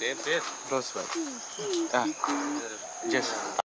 Yes, yes. Close by. Ah, yes.